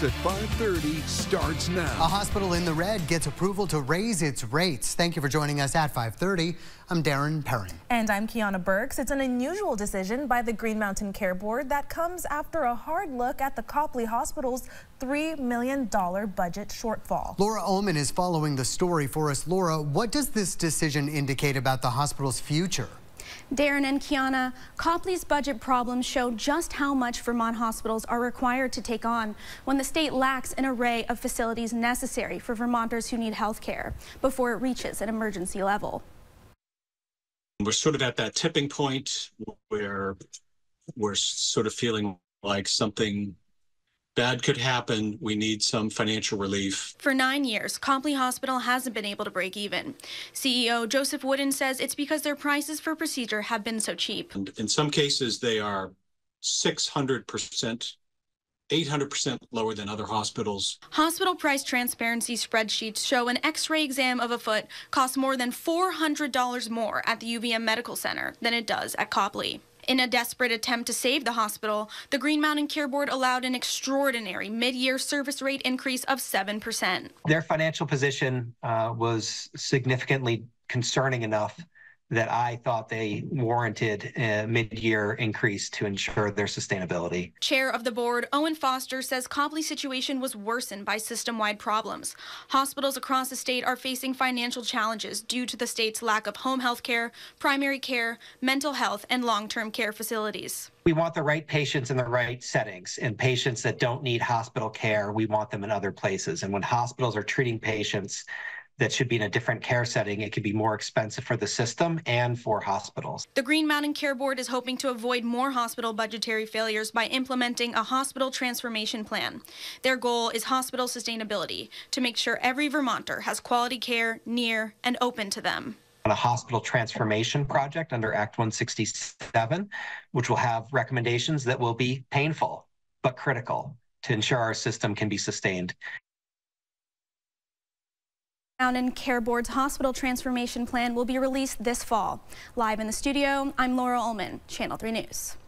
News at 5:30 starts now. A hospital in the red gets approval to raise its rates. Thank you for joining us at 5:30. I'm Darren Perrin. And I'm Kiana Burks. It's an unusual decision by the Green Mountain Care Board that comes after a hard look at the Copley Hospital's $3 million budget shortfall. Laura Ullman is following the story for us. Laura, what does this decision indicate about the hospital's future? Darren and Kiana, Copley's budget problems show just how much Vermont hospitals are required to take on when the state lacks an array of facilities necessary for Vermonters who need health care before it reaches an emergency level. We're sort of at that tipping point where we're sort of feeling like something bad could happen. We need some financial relief. For nine years, Copley Hospital hasn't been able to break even. CEO Joseph Woodin says it's because their prices for procedure have been so cheap. And in some cases, they are 600%. 800% lower than other hospitals. Hospital price transparency spreadsheets show an x ray exam of a foot costs more than $400 more at the UVM Medical Center than it does at Copley. In a desperate attempt to save the hospital, the Green Mountain Care Board allowed an extraordinary mid year service rate increase of 7%. Their financial position uh, was significantly concerning enough that I thought they warranted a mid-year increase to ensure their sustainability. Chair of the board, Owen Foster, says Copley's situation was worsened by system-wide problems. Hospitals across the state are facing financial challenges due to the state's lack of home health care, primary care, mental health, and long-term care facilities. We want the right patients in the right settings and patients that don't need hospital care, we want them in other places. And when hospitals are treating patients that should be in a different care setting, it could be more expensive for the system and for hospitals. The Green Mountain Care Board is hoping to avoid more hospital budgetary failures by implementing a hospital transformation plan. Their goal is hospital sustainability to make sure every Vermonter has quality care near and open to them on a hospital transformation project under Act 167, which will have recommendations that will be painful but critical to ensure our system can be sustained. Mountain Care Board's hospital transformation plan will be released this fall. Live in the studio, I'm Laura Ullman, Channel 3 News.